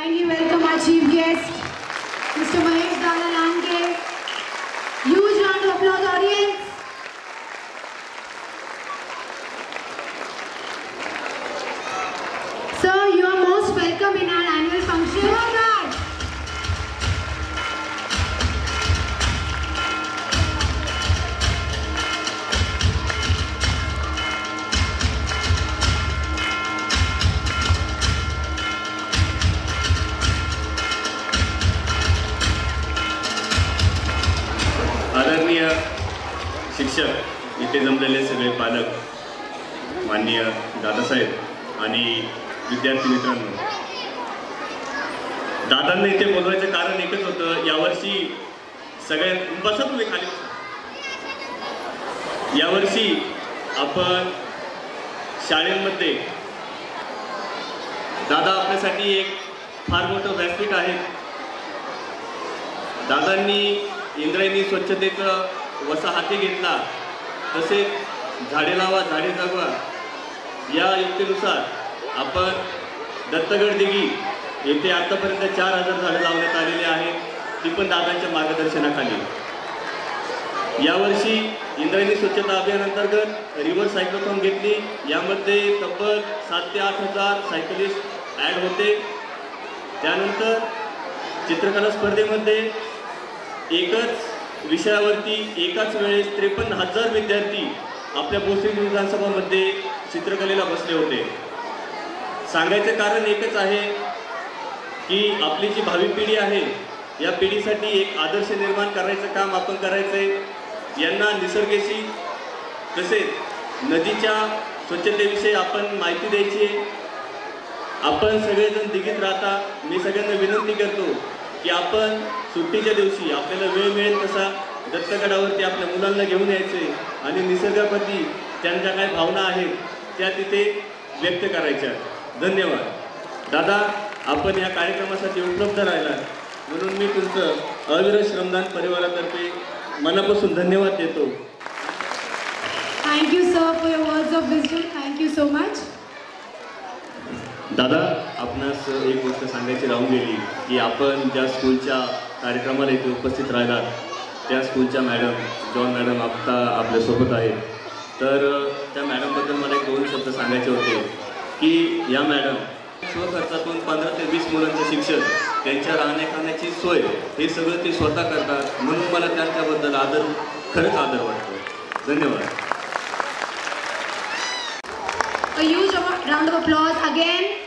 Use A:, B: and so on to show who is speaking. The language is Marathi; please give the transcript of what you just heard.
A: Kindly welcome our chief guest, Mr. Mahesh Dala
B: माननीय शिक्षक इथे जमलेले सगळे पालक माननीय दादासाहेब आणि विद्यार्थी मित्रांनो. दादांना इथे बोलवायचं कारण एकच होतं यावर्षी सगळ्या बसा तुम्ही खाली यावर्षी आपण शाळेमध्ये दादा आपल्यासाठी एक फार मोठं व्यासपीठ आहे. दादांनी इंद्रायणी स्वच्छतेचं वसा हाती घेतला. तसेच झाडे लावा झाडे जगवा. या युक्तीनुसार आपण दत्तगड दिघी येथे आतापर्यंत चार हजार झाडे लावण्यात आलेली आहेत. ती पण दादांच्या मार्गदर्शनाखाली. यावर्षी इंद्रायणी स्वच्छता अभियानांतर्गत रिव्हर सायक्लोथॉन घेतली. यामध्ये तब्बल सात ते आठ हजार सायकलिस्ट ॲड होते. त्यानंतर चित्रकला स्पर्धेमध्ये एकच विषयावरती एकाच वेळेस त्रेपन्न हजार विद्यार्थी आपल्या भोसरी विधानसभामध्ये चित्रकलेला बसले होते. सांगायचं कारण एकच आहे की आपली जी भावी पिढी आहे या पिढीसाठी एक आदर्श निर्माण करायचं काम आपण करायचं आहे यांना निसर्गाशी तसेच नदीच्या स्वच्छतेविषयी आपण माहिती द्यायची आहे. आपण सगळेजण दिघीत राहता. मी सगळ्यांना विनंती करतो की आपण सुट्टीच्या दिवशी आपल्याला वेळ मिळेल तसा दत्तगडावरती आपल्या मुलांना घेऊन यायचे आणि निसर्गाप्रती त्यांच्या काय भावना आहेत त्या तिथे व्यक्त करायच्या धन्यवाद दादा आपण या कार्यक्रमासाठी उपलब्ध राहिला म्हणून मी तुमचं अविरत श्रमदान परिवारातर्फे मनापासून धन्यवाद देतो
A: sir, for your words of wisdom. Thank you so much.
B: दादा आपणास एक गोष्ट सांगायची राहून गेली की आपण ज्या स्कूलच्या कार्यक्रमाला इथे उपस्थित राहिलात. त्या स्कूलच्या मॅडम जॉन मॅडम आत्ता आपल्यासोबत आहेत. तर त्या मॅडमबद्दल मला एक दोन शब्द सांगायचे होते की या मॅडम स्वखर्चातून पंधरा ते वीस मुलांचं शिक्षण त्यांच्या राहण्याखाण्याची सोय हे सगळं ते स्वतः करतात. म्हणून मला त्यांच्याबद्दल आदर खरंच आदर वाटतो. धन्यवाद.
A: A huge round of applause again.